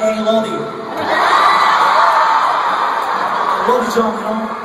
ain't Lonnie. Love you, John, you?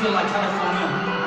feel like California.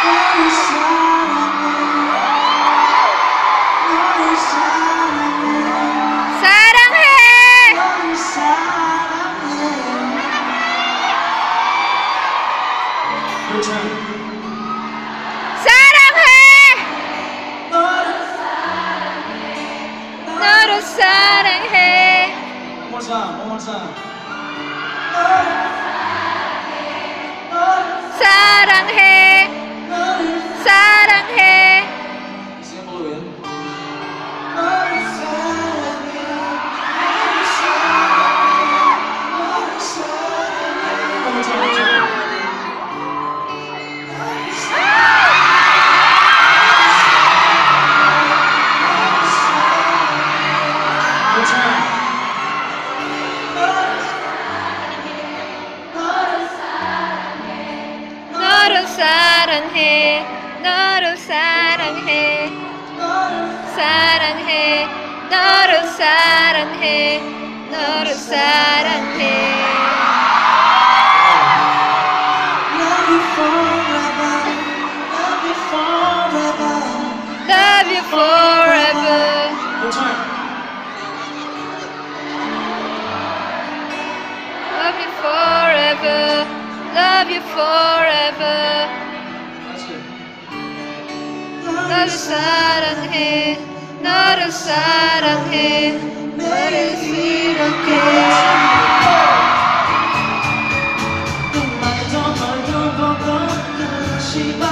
Deixar Sing it Nur Sarante. Love you forever. Love you forever. Love you forever. Love you forever. Love you forever. Love you Sarante. Nur Sarante. Shiva.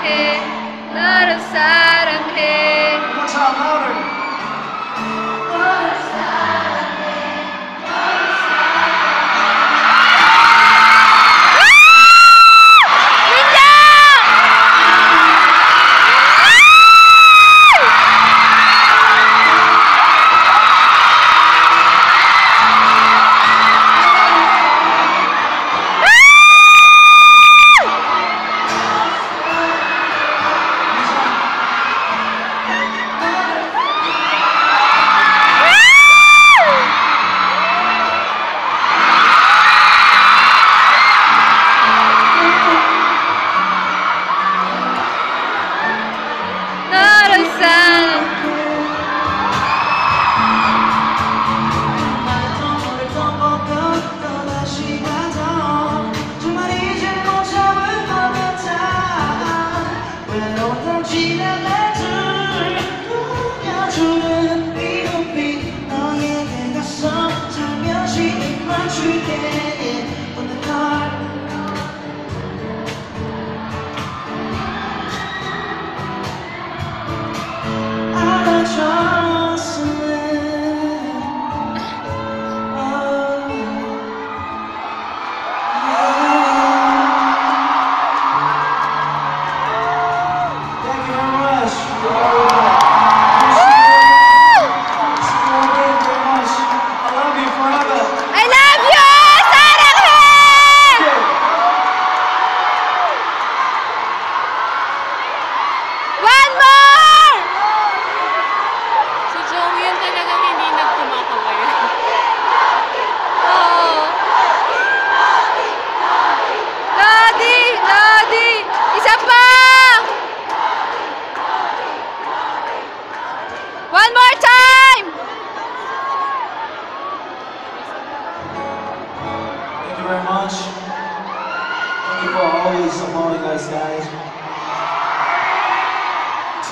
porque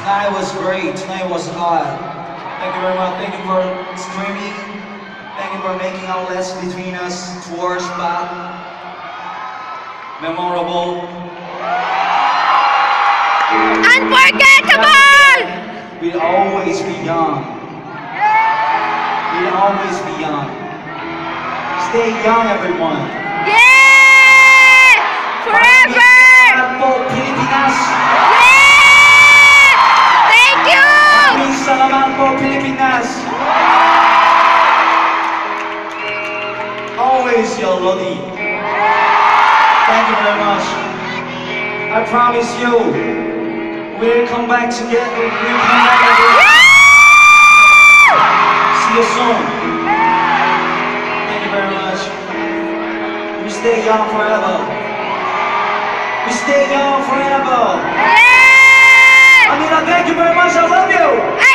Tonight was great, tonight was hot. Thank you very much, thank you for streaming. Thank you for making outlets between us towards but memorable. Unforgettable! We'll always be young. We'll always be young. Stay young, everyone. Salamat Pilipinas! Always your Lodi. Thank you very much. I promise you, we'll come back together. We'll come back again. See you soon. Thank you very much. We stay young forever. We stay young forever. Amina, thank you very much. I love you.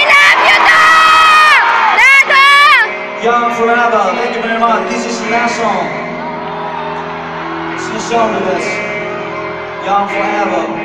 Young forever. Thank you very much. This is the last song. Sing a song with us. Young forever.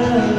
나